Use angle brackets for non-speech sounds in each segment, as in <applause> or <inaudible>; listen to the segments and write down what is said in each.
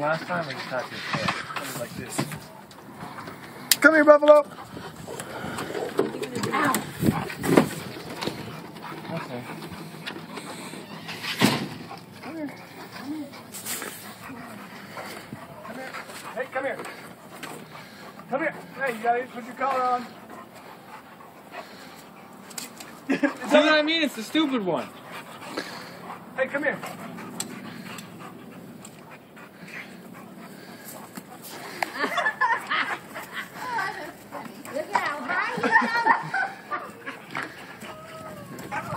Last time I just had to tail. Like this. Come here, Buffalo. Okay. Hey, come here. Come here. Hey, you gotta put your collar on. <laughs> See what I mean? It's the stupid one. Hey, come here.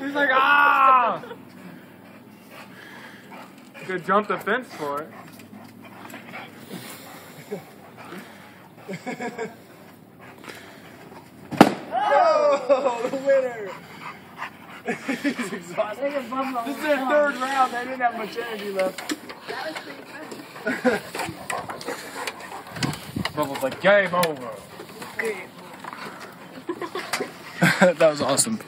He's like, ah! Could jump the fence for it. Oh, the winner. He's exhausted. Look at Bubba. This is their third round. They didn't have much energy left. That was pretty funny. Bubbles like, game over. <laughs> that was awesome.